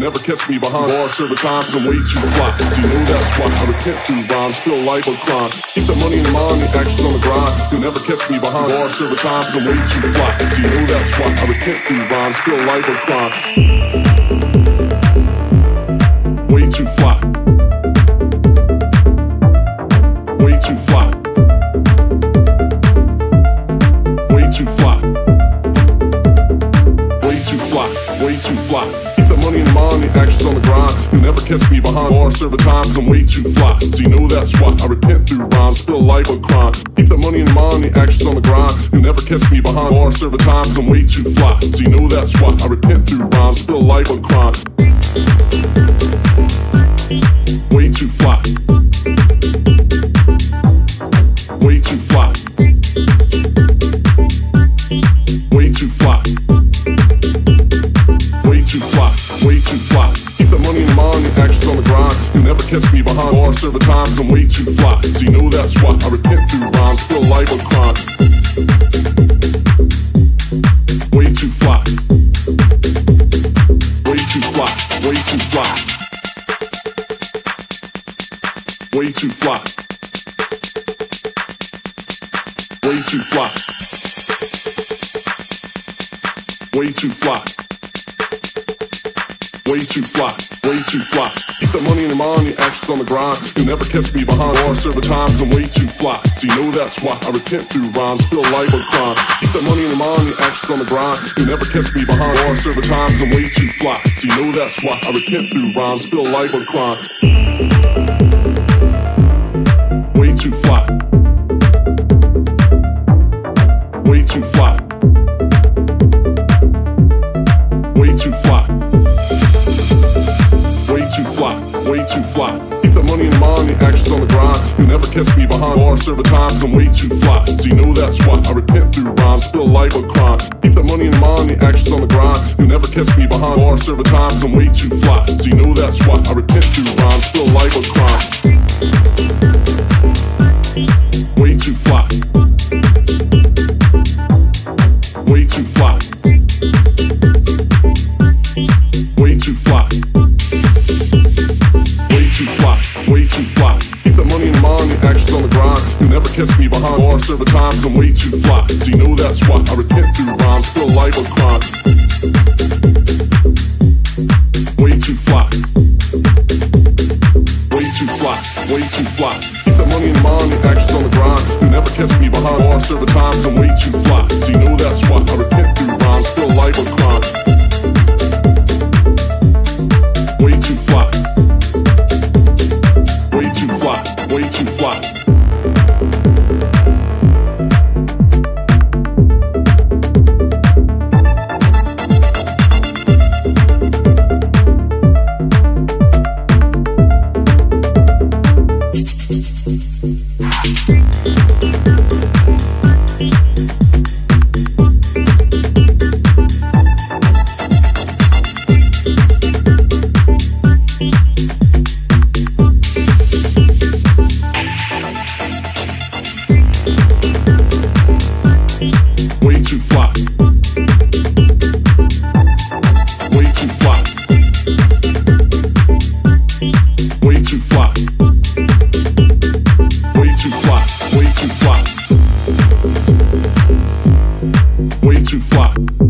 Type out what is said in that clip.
Never catch me behind bars, server times, I'm way too fly. You know that's why I repent through rhymes, feel life a crime. Keep the money in mind, the actions on the grind. You'll never catch me behind bars, server times, I'm way too fly. You know that's why I repent through rhymes, feel life a crime. Way too fly. Way too fly. Money mind, the actions on the grind. You'll never catch me behind bars, server times, I'm way too fly. So you know that's why I repent through rhymes, feel life a crime. Keep the money mind, the actions on the grind. You'll never catch me behind bars, server times, I'm way too fly. So you know that's why I repent through rhymes, feel life a crime. Way too fly. Too fly. Way too fly. Keep the money in mind, the actions on the grind. You'll never catch me behind bars, server times, I'm way too fly. So you know that's why I repent through rhymes, feel life a crime. Way too fly. Way too fly. Way too fly. Way too fly. Way too fly. Way too fly. Too fly. Way too fly. Keep the money in the mind, the actions on the grind. You'll never catch me behind bars, server times, I'm way too fly. So you know that's why I repent through rhymes, feel life a crime. Keep the money in the mind, the actions on the grind. You'll never catch me behind bars, server times, I'm way too fly. So you know that's why I repent through rhymes, feel life a crime. Way too fly. Way too fly. Way too fly. Too fly. Keep the money in mind, the actions on the grind. You'll never catch me behind bars, server times, I'm way too fly. So you know that's why I repent through rhymes, feel life a crime. Keep the money in mind, the actions on the grind. You'll never catch me behind bars, server times, I'm way too fly. So you know that's why I repent through rhymes, feel life a crime. behind bars several times I'm way too fly So you know that's why I repent through rhymes for a life of crime. Way too fly. Way too fly, way too fly. Keep the money in mind and actions on the grind. You never catch me behind bars several times I'm way too fly way too fly.